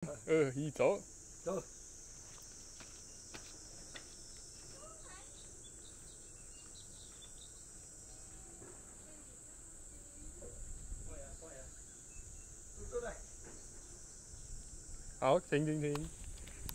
二一走。走。好停停停。